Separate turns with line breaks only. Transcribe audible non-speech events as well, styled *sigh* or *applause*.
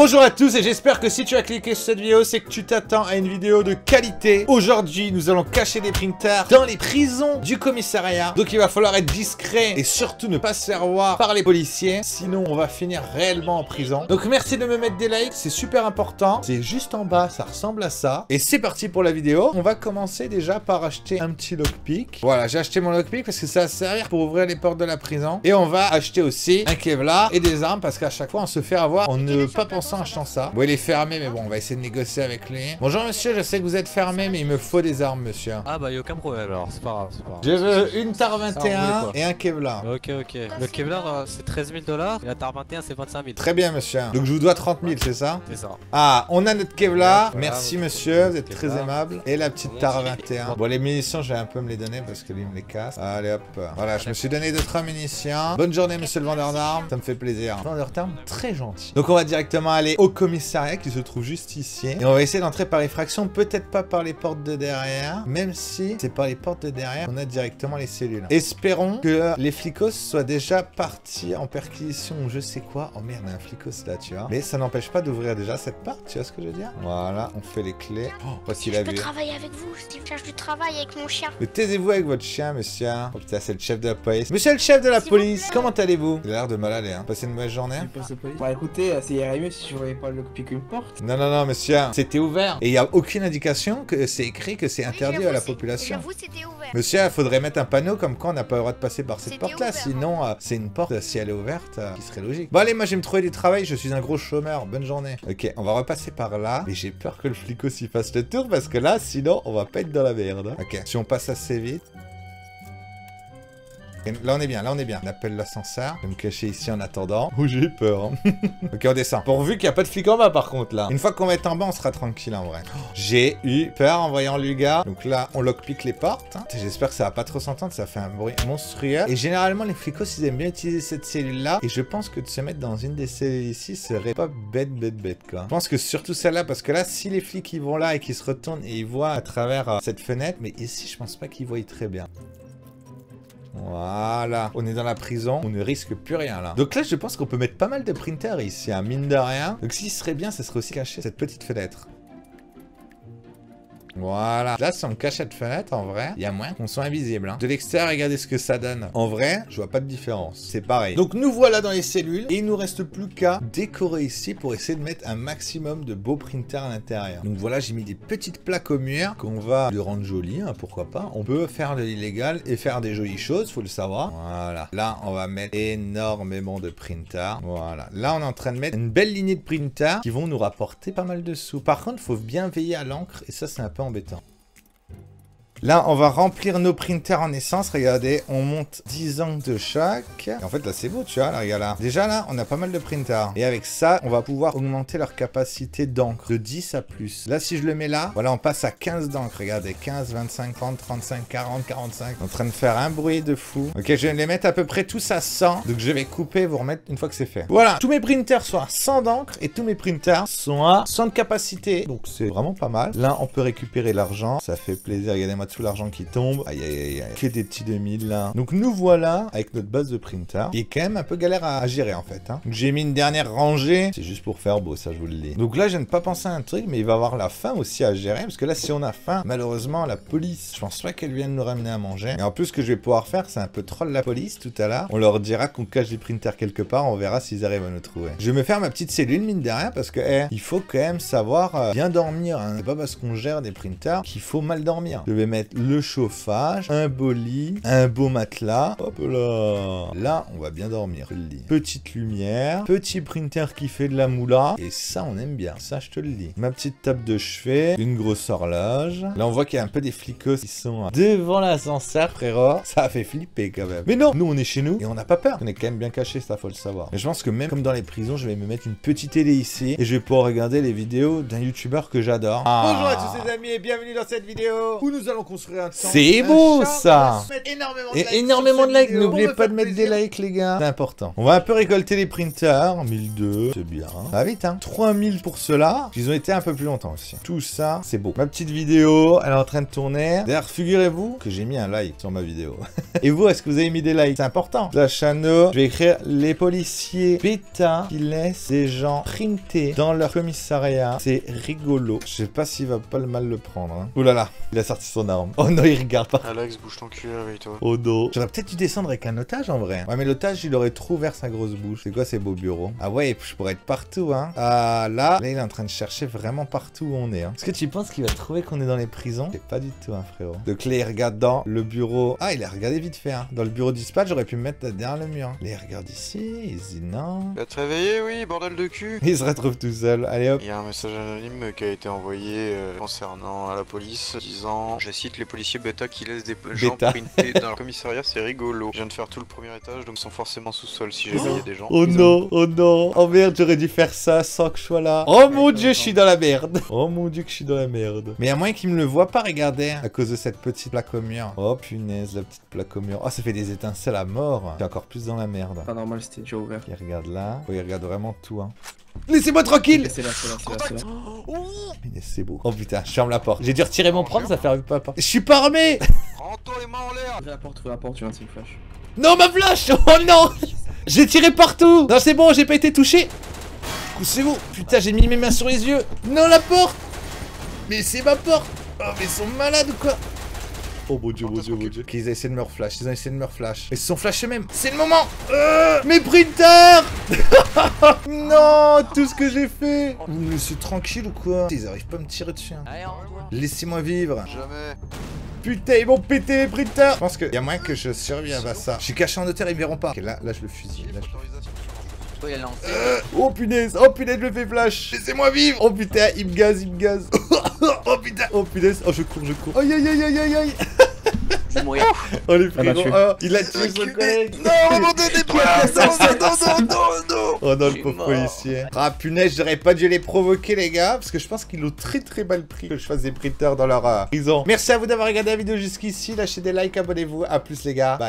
Bonjour à tous et j'espère que si tu as cliqué sur cette vidéo, c'est que tu t'attends à une vidéo de qualité. Aujourd'hui, nous allons cacher des printers dans les prisons du commissariat. Donc il va falloir être discret et surtout ne pas se faire voir par les policiers. Sinon, on va finir réellement en prison. Donc merci de me mettre des likes, c'est super important. C'est juste en bas, ça ressemble à ça. Et c'est parti pour la vidéo. On va commencer déjà par acheter un petit lockpick. Voilà, j'ai acheté mon lockpick parce que ça va servir pour ouvrir les portes de la prison. Et on va acheter aussi un Kevlar et des armes parce qu'à chaque fois, on se fait avoir. On ne pas penser en achetant ça. Bon, il est fermé, mais bon, on va essayer de négocier avec lui. Bonjour monsieur, je sais que vous êtes fermé, mais il me faut des armes, monsieur.
Ah bah y'a aucun problème alors, c'est pas grave, c'est pas grave.
Je veux une TAR
Ça, on
21
voulait quoi.
et un Kevlar.
Ok ok, le Kevlar euh, c'est 13 000 dollars et la TAR 21 c'est 25 000.
Très bien, monsieur. Donc je vous dois 30 000, c'est ça
C'est ça.
Ah, on a notre Kevlar.
Voilà,
Merci, monsieur. Vous êtes très aimable. Et la petite TAR 21. Bon, les munitions, je vais un peu me les donner parce que lui il me les casse. Allez, hop. Voilà, je me suis donné 2-3 munitions. Bonne journée, monsieur le vendeur d'armes. Ça me fait plaisir. Vendeur d'armes, très gentil. Donc, on va directement aller au commissariat qui se trouve juste ici. Et on va essayer d'entrer par effraction. Peut-être pas par les portes de derrière. Même si c'est par les portes de derrière qu'on a directement les cellules. Espérons que les flicos soient déjà partis en perquisition ou je sais quoi. Oh merde, il y a un flicos là, tu vois. Mais ça n'empêche pas d'ouvrir déjà cette porte, tu vois ce que je veux dire? Voilà, on fait les clés. Oh, voici la
Je peux
vue.
travailler avec vous, si je cherche du travail avec mon chien.
Mais taisez-vous avec votre chien, monsieur. Oh putain, c'est le chef de la police. Monsieur le chef de la police, comment allez-vous? Il a l'air de mal aller, hein. Passez une mauvaise journée
Bah écoutez, euh, irait mieux si je voyais pas le piquer une porte.
Non, non, non, monsieur. C'était ouvert. Et il n'y a aucune indication que c'est écrit que c'est interdit à la population.
J'avoue, c'était ouvert.
Monsieur, il faudrait mettre un panneau comme quoi on n'a pas le droit de passer par cette porte-là. Sinon, euh, c'est une porte, euh, si elle est ouverte, euh, qui serait logique. Bon, allez, moi, je vais me trouver du travail. Je suis un gros chômeur. Bonne journée. Ok, on va repasser par là. Mais j'ai peur que le flic aussi fasse le tour parce que là, sinon, on va pas être dans la merde. Ok, si on passe assez vite. Là on est bien, là on est bien. On appelle l'ascenseur. Je vais me cacher ici en attendant. *laughs* Oh j'ai peur. hein. *laughs* ok on descend. Pourvu qu'il n'y a pas de flic en bas par contre là. Une fois qu'on va être en bas on sera tranquille en vrai. J'ai eu peur en voyant Luga. Donc là on lockpick les portes. hein. J'espère que ça va pas trop s'entendre. Ça fait un bruit monstrueux. Et généralement les flicos ils aiment bien utiliser cette cellule là. Et je pense que de se mettre dans une des cellules ici serait pas bête bête bête quoi. Je pense que surtout celle-là parce que là si les flics ils vont là et qu'ils se retournent et ils voient à travers euh, cette fenêtre. Mais ici je pense pas qu'ils voient très bien. Voilà, on est dans la prison, on ne risque plus rien là. Donc là, je pense qu'on peut mettre pas mal de printers ici, hein, mine de rien. Donc ce serait bien, ce serait aussi cacher cette petite fenêtre. Voilà. Là, si on cache cette fenêtre, en vrai, il y a moins qu'on soit invisible. hein. De l'extérieur, regardez ce que ça donne. En vrai, je vois pas de différence. C'est pareil. Donc nous voilà dans les cellules et il nous reste plus qu'à décorer ici pour essayer de mettre un maximum de beaux printers à l'intérieur. Donc voilà, j'ai mis des petites plaques au mur qu'on va le rendre joli, hein, pourquoi pas. On peut faire de l'illégal et faire des jolies choses, faut le savoir. Voilà. Là, on va mettre énormément de printers. Voilà. Là, on est en train de mettre une belle lignée de printers qui vont nous rapporter pas mal de sous. Par contre, faut bien veiller à l'encre et ça, c'est un peu embêtant. Là, on va remplir nos printers en essence. Regardez, on monte 10 angles de chaque. En fait, là, c'est beau, tu vois, là, regarde là. Déjà, là, on a pas mal de printers. Et avec ça, on va pouvoir augmenter leur capacité d'encre de 10 à plus. Là, si je le mets là, voilà, on passe à 15 d'encre. Regardez, 15, 25, 30, 35, 40, 45. En train de faire un bruit de fou. Ok, je vais les mettre à peu près tous à 100. Donc, je vais couper vous remettre une fois que c'est fait. Voilà, tous mes printers sont à 100 d'encre et tous mes printers sont à 100 de capacité. Donc, c'est vraiment pas mal. Là, on peut récupérer l'argent. Ça fait plaisir. Regardez-moi tout l'argent qui tombe. Aïe, aïe, aïe, aïe. Que des petits 2000 là. Donc, nous voilà avec notre base de printer. Qui est quand même un peu galère à, à gérer en fait. hein. J'ai mis une dernière rangée. C'est juste pour faire beau, ça, je vous le dis. Donc là, je de pas penser à un truc, mais il va avoir la faim aussi à gérer. Parce que là, si on a faim, malheureusement, la police, je pense pas qu'elle vienne nous ramener à manger. Et en plus, ce que je vais pouvoir faire, c'est un peu troll la police tout à l'heure. On leur dira qu'on cache des printers quelque part. On verra s'ils arrivent à nous trouver. Je vais me faire ma petite cellule, mine de rien, parce que, eh, il faut quand même savoir euh, bien dormir. hein. C'est pas parce qu'on gère des printers qu'il faut mal dormir. Je vais mettre le chauffage, un beau lit, un beau matelas. Hop là. Là, on va bien dormir, le dis. Petite lumière, petit printer qui fait de la moula. Et ça, on aime bien. Ça, je te le dis. Ma petite table de chevet, une grosse horloge. Là, on voit qu'il y a un peu des flicos qui sont euh, devant l'ascenseur, frérot. Ça a fait flipper quand même. Mais non, nous, on est chez nous et on n'a pas peur. On est quand même bien caché, ça, faut le savoir. Mais je pense que même comme dans les prisons, je vais me mettre une petite télé ici et je vais pouvoir regarder les vidéos d'un youtubeur que j'adore.
Bonjour à tous les amis et bienvenue dans cette vidéo où nous allons construire un temple.
C'est beau, ça.
énormément de
Et
likes
énormément de likes. N'oubliez pas de mettre des likes, les gars. C'est important. On va un peu récolter les printers. 1002, c'est bien. Ça va vite, hein. 3000 pour cela. Ils ont été un peu plus longtemps aussi. Tout ça, c'est beau. Ma petite vidéo, elle est en train de tourner. D'ailleurs, figurez-vous que j'ai mis un like sur ma vidéo. *laughs* Et vous, est-ce que vous avez mis des likes? C'est important. La chano, je vais écrire les policiers bêta qui laissent des gens printer dans leur commissariat. C'est rigolo. Je sais pas s'il va pas le mal le prendre. Hein. Ouh là là, il a sorti son arme. Oh non, il regarde pas.
Alex, bouge ton cul avec toi.
Oh non. J'aurais peut-être dû descendre avec un otage en vrai. Ouais, mais l'otage, il aurait trop ouvert sa grosse bouche. C'est quoi ces beaux bureaux? Ah ouais, je pourrais être partout, hein. Ah là, là, il est en train de chercher vraiment partout où on est. Hein. Est-ce que tu penses qu'il va trouver qu'on est dans les prisons? C'est pas du tout, hein, frérot. Donc là, il regarde dans le bureau. Ah, il a regardé vite fait, hein. Dans le bureau du dispatch, j'aurais pu me mettre derrière le mur. Là, il regarde ici, il se dit non.
Tu vas te réveiller, oui, bordel de cul
Il se retrouve tout seul. Allez hop.
Il y a un message anonyme qui a été envoyé euh, concernant à la police disant cite les policiers bêta qui laissent des gens
Bêta.
printer dans leur *laughs* commissariat, c'est rigolo. Je viens de faire tout le premier étage donc ils sont forcément sous-sol si jamais il y a des gens.
Oh non, oh non, oh merde, j'aurais dû faire ça sans que je sois là. Oh mon dieu, je suis dans la merde. *laughs* Oh mon dieu, que je suis dans la merde. Mais à moins qu'il me le voit pas, regardez, à cause de cette petite plaque au mur. Oh punaise, la petite plaque au mur. Oh, ça fait des étincelles à mort. Je suis encore plus dans la merde.
Pas normal, c'était déjà ouvert.
Il regarde là. Oh, il regarde vraiment tout, hein. Laissez-moi tranquille.
C'est là, c'est là, c'est là, c'est là.
Mais c'est beau. Oh putain, je ferme la porte. J'ai dû retirer mon propre, ça fait pas la porte. Je suis pas armé. *laughs*
Rends-toi les mains en l'air.
Ouvre la porte, ouvre la porte, tu viens de une flash.
Non, ma flash *laughs* Oh non. J'ai tiré partout. Non, c'est bon, j'ai pas été touché. Poussez-vous. Putain, j'ai mis mes mains sur les yeux. Non, la porte. Mais c'est ma porte. Oh, mais ils sont malades ou quoi? Oh mon dieu, mon dieu, mon dieu. Ok, ils ont essayé de me reflash, ils ont essayé de me reflash. Mais ils se sont flashés même. C'est le moment Euh, Mes printers *laughs* Non, tout ce que j'ai fait Vous me laissez tranquille ou quoi? Ils arrivent pas à me tirer dessus. hein. Laissez-moi vivre.
Jamais
Putain, ils vont péter les printers Je pense qu'il y a moyen que je survive à ça. Je suis caché en hauteur, ils me verront pas. Ok, là, là je le fusille. Là, je...
Oh, lancé.
Oh punaise, oh punaise, je me fais flash Laissez-moi vivre Oh putain, il me gaze, il me gaze *laughs* Oh putain Oh punaise, oh je cours, je cours Aïe aïe aïe aïe aïe aïe *laughs*
Je vais mourir.
Oh les
Ah bah,
frérots, oh, il a tué son collègue.
Non, non, t'es pas Non, non, non, non, non.
Oh non, le pauvre policier. Ah punaise, j'aurais pas dû les provoquer les gars Parce que je pense qu'ils l'ont très très mal pris que je fasse des printers dans leur euh, prison. Merci à vous d'avoir regardé la vidéo jusqu'ici, lâchez des likes, abonnez-vous, à plus les gars, bye